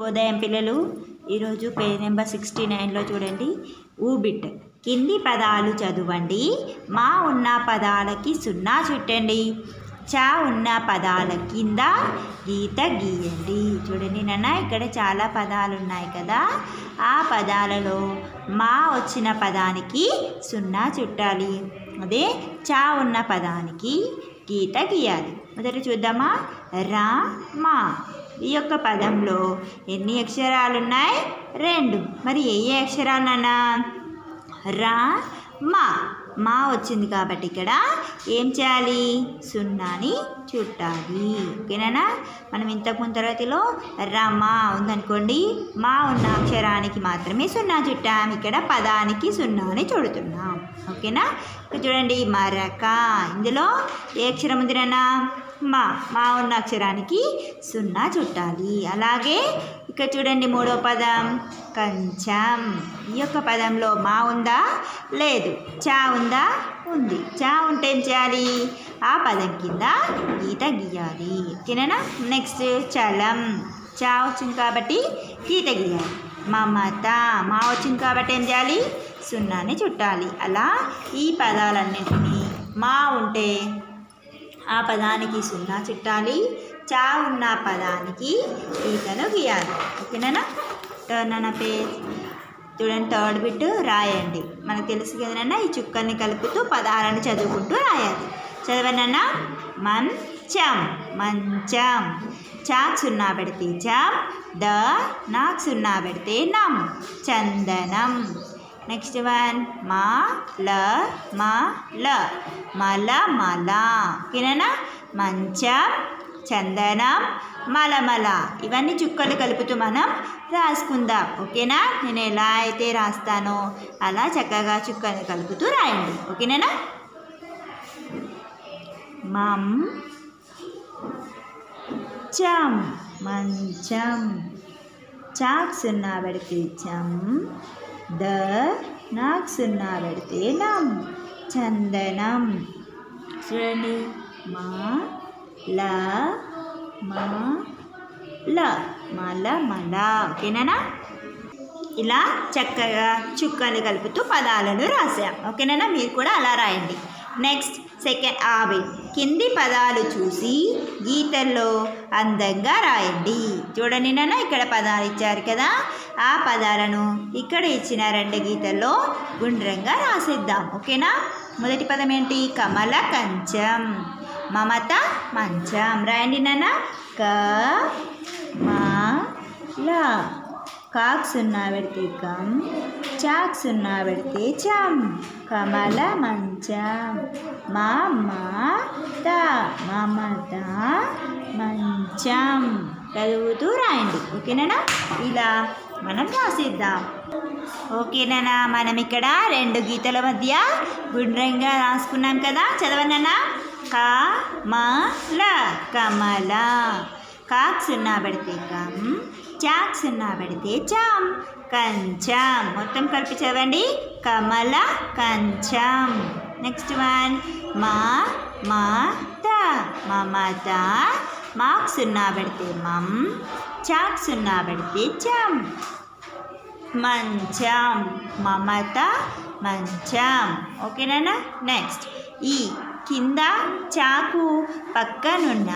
శుభోదయం పిల్లలు ఈరోజు పేజ్ నెంబర్ సిక్స్టీ నైన్లో చూడండి. ఊబిట్. కింది పదాలు చదవండి. మా ఉన్న పదాలకి సున్నా చుట్టండి. చా ఉన్న పదాల కింద గీత గీయండి. చూడండి నాన్న ఇక్కడ చాలా పదాలు ఉన్నాయి కదా. ఆ పదాలలో మా వచ్చిన పదానికి సున్నా చుట్టాలి. అదే చా ఉన్న పదానికి గీత గీయాలి. మొదట చూద్దామా? రా మా. ఈ యొక్క పదంలో ఎన్ని అక్షరాలు ఉన్నాయి రెండు. మరి ఏ ఏ అక్షరాలన్నా రా మా. మా వచ్చింది కాబట్టి ఇక్కడ ఏం చేయాలి? సున్నాని చుట్టాలి. ఓకేనా మనం ఇంతకుముందు తరగతిలో రమా ఉందనుకోండి. మా ఉన్న అక్షరానికి మాత్రమే సున్నా చుట్టాం. ఇక్కడ పదానికి సున్నాని చుడుతున్నాం. ఓకేనా ఇక్కడ చూడండి మరక. ఇందులో ఏ అక్షరం ఉంది మా మా ఉన్న అక్షరానికి సున్నా చుట్టాలి. అలాగే ఇక్కడ చూడండి మూడో పదం. కంచం. ఈ యొక్క పదంలో మా ఉందా? లేదు. చా ఉందా? ఉంది. చా ఉంటే ఏం చేయాలి? ఆ పదం కింద గీత గీయాలి. ఓకేనా నెక్స్ట్ చలం. చా వచ్చింది కాబట్టి గీత గీయాలి. మమత మా వచ్చింది కాబట్టి ఏం చేయాలి? సున్నాని చుట్టాలి. అలా ఈ పదాలన్నింటినీ మా ఉంటే ఆ పదానికి సున్నా చుట్టాలి. చా ఉన్న పదానికి ఈతను గీయాలి. ఓకేనా? టర్న్ అన్న పేజ్ చూడండి థర్డ్ బిట్ రాయండి. మనకు తెలుసు కదనన్నా ఈ చుక్కల్ని కలుపుతూ పదాలను చదువుకుంటూ రాయాలి. చదవనన్నా మంచం మంచం. చాక్ సున్నా పెడితే చ ద నాకు సున్నా పెడితే నమ్ చందనం. నెక్స్ట్ వన్ మా ల మా ల మల మల ఓకేనా మంచం చందనం మలమల ఇవన్నీ చుక్కలు కలుపుతూ మనం రాసుకుందాం. ఓకేనా? నేను ఎలా అయితే రాస్తానో అలా చక్కగా చుక్కలు కలుపుతూ రాయండి. ఓకేనా? మం చం మంచం. చాక్ సున్నా పెడితే చం ద నాకు సున్నా పెడితే నం. చందనం. చూడండి మా ల మా ల. మల మల. ఓకేనా ఇలా చక్కగా చుక్కలు కలుపుతూ పదాలను రాసాం ఓకేనా మీరు కూడా అలా రాయండి. నెక్స్ట్ సెకండ్ ఆవి కింది పదాలు చూసి గీతల్లో అందంగా రాయండి. చూడండి నాన్న ఇక్కడ పదాలు ఇచ్చారు కదా. ఆ పదాలను ఇక్కడ ఇచ్చిన రెండు గీతల్లో గుండ్రంగా రాసేద్దాం. ఓకేనా? మొదటి పదం ఏంటి? కమల కంచం మమత మంచం. రాయండి నాన్న. క మా లా. కాక్ సున్నా పెడితే కం చాక్ సున్నా పెడితే చం కమల మంచం మా మా త మమత మంచం. చదువుతూ రాయండి. ఓకేనా ఇలా మనం రాసిద్దాం. ఓకేనా మనం ఇక్కడ రెండు గీతల మధ్య గుండ్రంగా రాసుకున్నాం కదా. చదవనన్నా క మ ల కమల. కాక్ సున్నా పెడితే కమ్ చాక్ సున్నా పెడితే చాం. కంచం. మొత్తం కలిపి చదవండి. కమల కంచం. నెక్స్ట్ వన్ మా మాత మమత మాక్ సున్నా పెడితే మమ్ చాక్ సున్నా పెడితే చం. మంచం. మమత మంచం. ఓకేనా నెక్స్ట్ ఈ కింద చాకు పక్కనున్న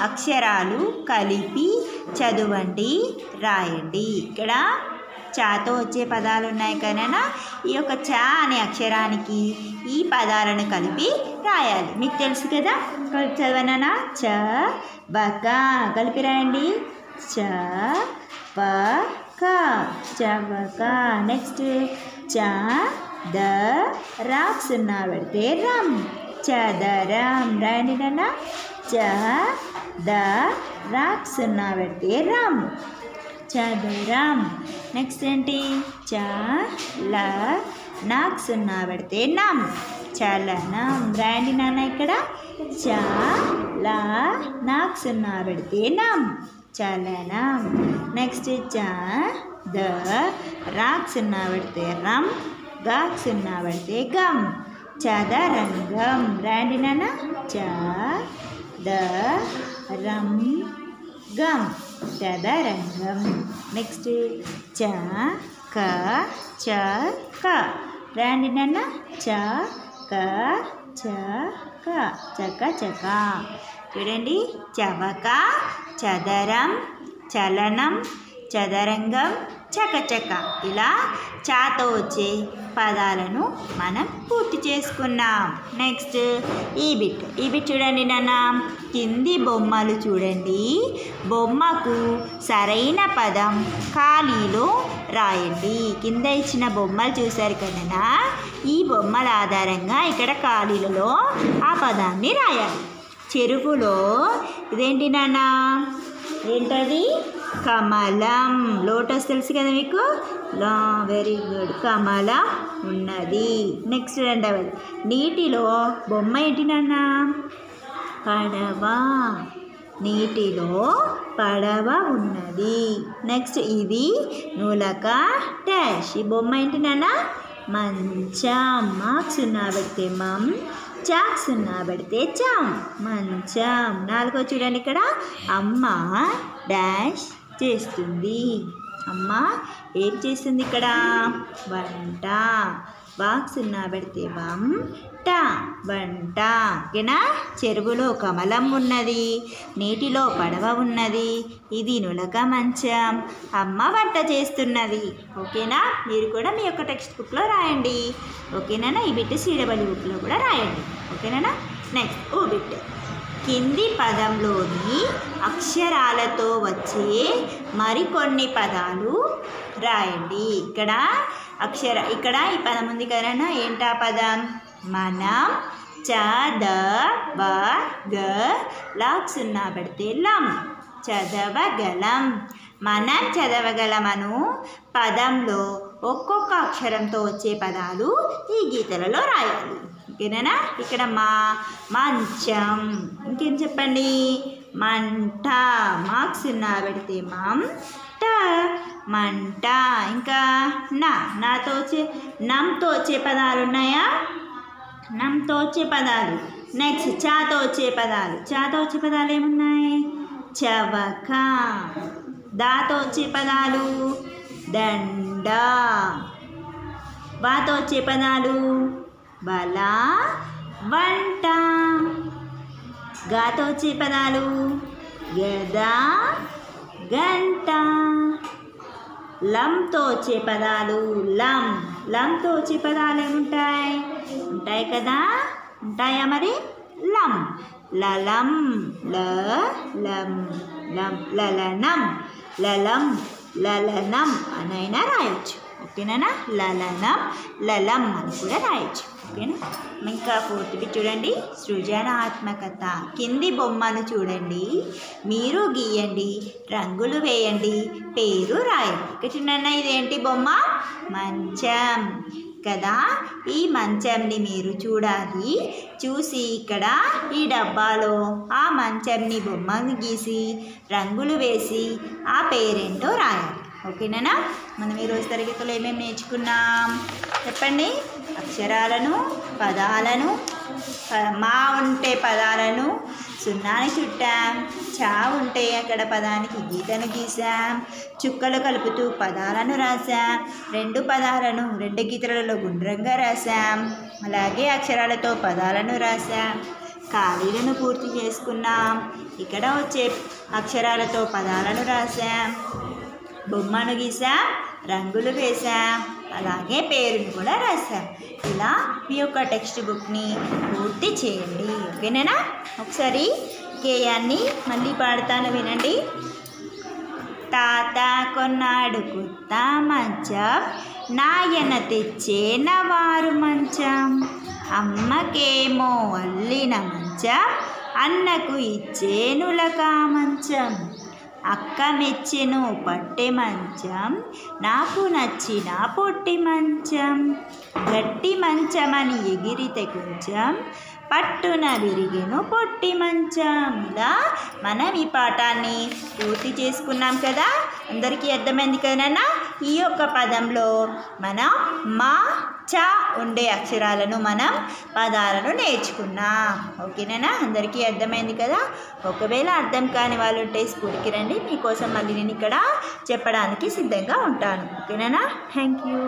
అక్షరాలు కలిపి చదవండి రాయండి. ఇక్కడ చాతో వచ్చే పదాలు ఉన్నాయి కనుక ఈ యొక్క చా అనే అక్షరానికి ఈ పదాలను కలిపి రాయాలి. మీకు తెలుసు కదా? కలిపి చదవనా చ బక కలిపి రాయండి. చ ప చవక నెక్స్ట్ చ ద రాక్స్ ఉన్నా పెడితే రమ్ చదరం రాయండి నాన్న చ ద రాక్ సున్నా పెడితే రామ్. చదరం. నెక్స్ట్ ఏంటి? చ ల నాక్ సున్నా పెడితే నామ్. చలనం రాయండి నాన్న ఇక్కడ. చ ల నాక్ సున్నా పెడితే నామ్. చలనం. నెక్స్ట్ చ ద రాక్ సున్నా పెడితే రమ్. గాక్ సున్నా పెడితే గమ్. చదరంగం. రాండి నాన్న. చ ద రం గం చదరంగం. నెక్స్ట్ చ క చ క. రాండి నాన్న. చ క చ క. చక చక. చూడండి. చవక చదరం చలనం చదరంగం చకచక ఇలా చాతో వచ్చే పదాలను మనం పూర్తి చేసుకున్నాం. నెక్స్ట్ ఈ బిట్. ఈ బిట్ చూడండి నాన్న. కింది బొమ్మలు చూడండి. బొమ్మకు సరైన పదం ఖాళీలో రాయండి. కింద ఇచ్చిన బొమ్మలు చూశారు కదా ఈ బొమ్మల ఆధారంగా ఇక్కడ ఖాళీలలో ఆ పదాన్ని రాయాలి. చెరుకులో ఇదేంటి నాన్న? ఏంటది? కమలం. లోటస్ తెలుసు కదా మీకు? లా వెరీ గుడ్ కమలం ఉన్నది. నెక్స్ట్ రెండవది నీటిలో బొమ్మ ఏంటినన్నా పడవ. నీటిలో పడవ ఉన్నది. నెక్స్ట్ ఇది నూలక డాష్. ఈ బొమ్మ ఏంటినన్నా మంచం. మార్క్స్ ఉన్నా పెడితే మమ్ చాక్స్ ఉన్నా పెడితే చామ్ మంచం. నాలుగో చూడండి ఇక్కడ. అమ్మ డాష్. చేస్తుంది. అమ్మ ఏం చేస్తుంది ఇక్కడ? వంట. వాక్ సున్నా పెడితే వంట. వంట. ఓకేనా చెరువులో కమలం ఉన్నది. నీటిలో పడవ ఉన్నది. ఇది నులక మంచం. అమ్మ వంట చేస్తున్నది. ఓకేనా? మీరు కూడా మీ యొక్క టెక్స్ట్ బుక్లో రాయండి. ఓకేనా? ఈ బిట్ సీడబల్లి బుక్లో కూడా రాయండి. ఓకేనా? నెక్స్ట్ ఓ బిట్ కింది పదంలోని అక్షరాలతో వచ్చే మరికొన్ని పదాలు రాయండి. ఇక్కడ అక్షర ఇక్కడ ఈ పదం ఉంది కదనా ఏంటా పదం? మనం చ ద వ గ లాక్ సున్నా పెడితే లం. చదవగలం. మనం చదవగలమను పదంలో ఒక్కొక్క అక్షరంతో వచ్చే పదాలు ఈ గీతలలో రాయాలి. ఓకేనా ఇక్కడ మా మంచం. ఇంకేం చెప్పండి? మంట. మార్క్స్ ఉన్నా పెడితే మంట. ట మంట. ఇంకా నా నాతో వచ్చే నమ్తో వచ్చే పదాలు ఉన్నాయా? నమ్తో వచ్చే పదాలు. నెక్స్ట్ చాతో వచ్చే పదాలు. చాతో వచ్చే పదాలు ఏమున్నాయి? చవక. దాతో వచ్చే పదాలు. దండ. వాతో వచ్చే పదాలు. బల వంట. గాతో వచ్చే పదాలు గద గంట. లంతో వచ్చే పదాలు లం. లంతో వచ్చే పదాలు ఏముంటాయి? ఉంటాయి కదా? ఉంటాయా మరి? లం. లలం. ల. లం. లం. లలనం. లలం. లలనం అనైనా రాయొచ్చు. ఓకేనా? లలనం. లలం అని కూడా రాయొచ్చు. ఓకేనా? ఇంకా ఫోర్త్వి చూడండి. సృజనాత్మకత కింది బొమ్మను చూడండి. మీరు గీయండి. రంగులు వేయండి. పేరు రాయండి. ఇక చిన్న ఇదేంటి బొమ్మ? మంచం. కదా? ఈ మంచంని మీరు చూడాలి. చూసి ఇక్కడ ఈ డబ్బాలో ఆ మంచంని బొమ్మను గీసి రంగులు వేసి ఆ పేరేంటో రాయాలి. ఓకేనా? మనం ఈరోజు తరగతిలో ఏమేమి నేర్చుకున్నాం? చెప్పండి. అక్షరాలను పదాలను మా ఉంటే పదాలను సున్నాని చుట్టాం చా ఉంటే అక్కడ పదానికి గీతను గీసాం చుక్కలు కలుపుతూ పదాలను రాసాం రెండు పదాలను రెండు గీతలలో గుండ్రంగా రాసాం అలాగే అక్షరాలతో పదాలను రాసాం ఖాళీలను పూర్తి చేసుకున్నాం ఇక్కడ వచ్చే అక్షరాలతో పదాలను రాసాం బొమ్మను గీసాం రంగులు వేసాం అలాగే పేరుని కూడా రాసాం. ఇలా మీ యొక్క టెక్స్ట్ బుక్ని పూర్తి చేయండి. ఓకేనా ఒకసారి గేయాన్ని మళ్ళీ పాడతాను వినండి. తాత కొన్నాడు కొత్త మంచం నాయన తెచ్చే నవారు మంచం అమ్మకేమో అల్లిన మంచం అన్నకు ఇచ్చేనులక మంచం. అక్క మెచ్చెను పట్టె మంచం నాకు నచ్చిన పొట్టి మంచం. గట్టి మంచమని ఎగిరితే కొంచెం పట్టున విరిగెను పొట్టి మంచం ఇలా మనం ఈ పాఠాన్ని పూర్తి చేసుకున్నాం కదా? అందరికీ అర్థమైంది కదనా ఈ యొక్క పదంలో మనం మా చ ఉండే అక్షరాలను మనం పదాలను నేర్చుకున్నాం. ఓకేనా అందరికీ అర్థమైంది కదా? ఒకవేళ అర్థం కాని వాళ్ళు ఉంటే స్కూల్కి రండి. మీకోసం మళ్ళీ నేను ఇక్కడ చెప్పడానికి సిద్ధంగా ఉంటాను. ఓకేనా థ్యాంక్ యూ